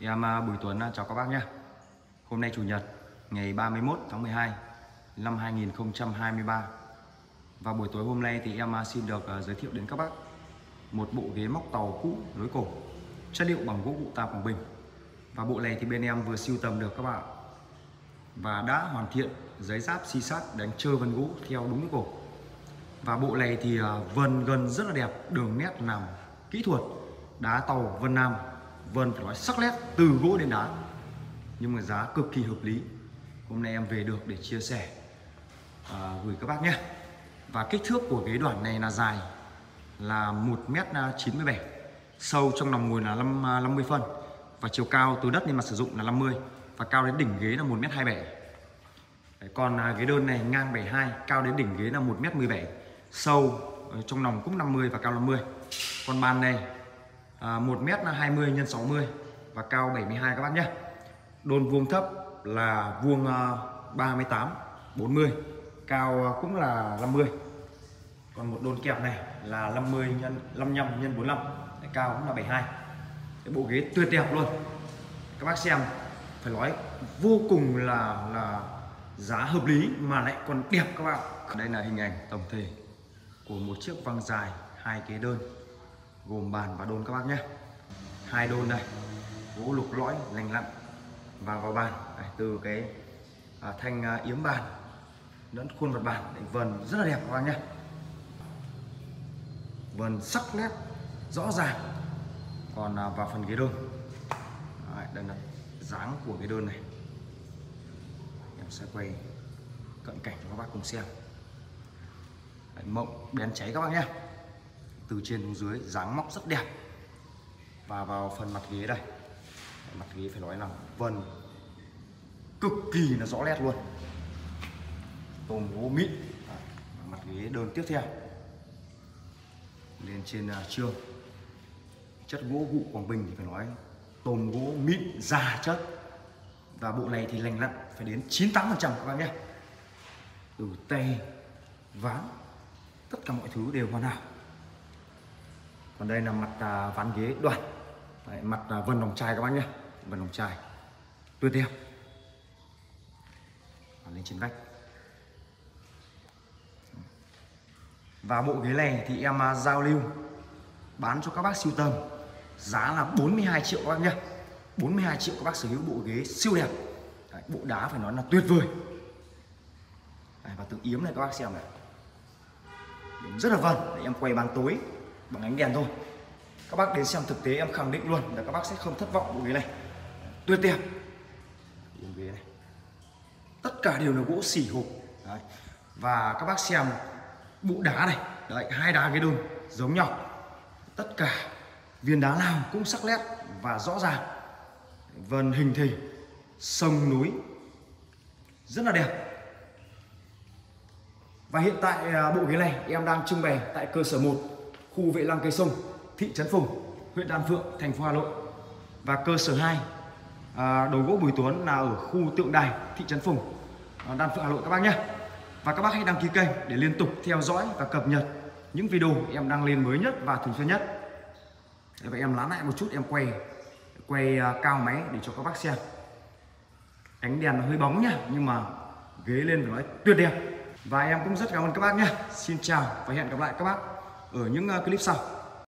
Em à, Bùi Tuấn à, chào các bác nhé. Hôm nay Chủ nhật, ngày 31 tháng 12 năm 2023 Và buổi tối hôm nay thì em à, xin được giới thiệu đến các bác Một bộ ghế móc tàu cũ lối cổ, Chất liệu bằng gỗ cụ tạp Quảng Bình. Và bộ này thì bên em vừa siêu tầm được các bạn Và đã hoàn thiện, giấy giáp xi sát đánh chơi vân gỗ theo đúng cổ. Và bộ này thì vân gần rất là đẹp, Đường nét làm kỹ thuật, Đá tàu Vân Nam. Vân phải nói sắc nét từ gỗ đến đá nhưng mà giá cực kỳ hợp lý. Hôm nay em về được để chia sẻ à, gửi các bác nhé. Và kích thước của ghế đoàn này là dài là 1m97 sâu trong lòng ngồi là 5, 50 à, phân và chiều cao từ đất lên mặt sử dụng là 50 và cao đến đỉnh ghế là 1m27 Đấy, còn à, ghế đơn này ngang 72 cao đến đỉnh ghế là 1m17 sâu ờ, trong lòng cũng 50 và cao 50 còn bàn này à, 1 mét là 20 x 60 và cao 72 các bác nhé. Đôn vuông thấp là vuông uh, 38 40 cao uh, cũng là 50 còn một đôn kẹp này là 50 nhân 55 nhân 45 Đấy, cao cũng là 72 cái bộ ghế tuyệt đẹp luôn. Các bác xem phải nói vô cùng là là giá hợp lý mà lại còn đẹp các bạn. Đây là hình ảnh tổng thể của một chiếc văng dài hai kế đơn gồm bàn và đôn các bác nhé. Hai đôn đây gỗ lục lõi lành lặn. Và vào bàn đây, từ cái à, thanh à, yếm bàn lẫn khuôn mặt bàn để vần rất là đẹp các bác nhé. Vần sắc nét rõ ràng. Còn à, vào phần ghế đơn đây, đây là dáng của cái đơn này. Em sẽ quay cận cảnh cho các bác cùng xem. Đấy, mộng đèn cháy các bác nhé từ trên xuống dưới dáng móc rất đẹp. Và vào phần mặt ghế đây. Mặt ghế phải nói là vân. Cực kỳ là rõ nét luôn. Tôm gỗ mịn mặt ghế đơn tiếp theo. Lên trên uh, trương. Chất gỗ vụ Quảng Bình thì phải nói tôm gỗ mịn già chất. Và bộ này thì lành lặn phải đến 98 phần trăm các bạn nhé. Từ tay ván tất cả mọi thứ đều hoàn hảo còn đây là mặt à, ván ghế đoàn. Đấy, mặt à, vân đồng chai các bác nhé. Vân đồng chai. Tuyệt đẹp lên trên vách. Và bộ ghế này thì em à, giao lưu bán cho các bác siêu tầm. Giá là 42 triệu các bác nhé. 42 triệu các bác sở hữu bộ ghế siêu đẹp. Đấy, bộ đá phải nói là tuyệt vời. Đấy, và tự yếm này các bác xem này. Rất là vân Để em quay bàn tối bằng ánh đèn thôi. Các bác đến xem thực tế, em khẳng định luôn là các bác sẽ không thất vọng bộ ghế này. Tuyệt đẹp ghế này. Tất cả đều là gỗ xỉ hộp. Đấy. và các bác xem bộ đá này. Đấy, hai đá ghế đôn giống nhau. Tất cả viên đá nào cũng sắc nét và rõ ràng. Vân hình thể, sông núi. Rất là đẹp. Và hiện tại à, bộ ghế này em đang trưng bày tại cơ sở 1 khu vệ lăng cây sông thị trấn Phùng huyện Đan Phượng thành phố Hà Nội. Và cơ sở 2 à, đồ gỗ Bùi Tuấn là ở khu tượng đài thị trấn Phùng à, Đan Phượng Hà Nội các bác nhé. Và các bác hãy đăng ký kênh để liên tục theo dõi và cập nhật những video em đăng lên mới nhất và thường xuyên nhất. Để vậy em lán lại một chút em quay quay à, cao máy để cho các bác xem. Ánh đèn hơi bóng nhá nhưng mà ghế lên phải nói tuyệt đẹp. Và em cũng rất cảm ơn các bác nhé xin chào và hẹn gặp lại các bác ở những ờ, clip sau.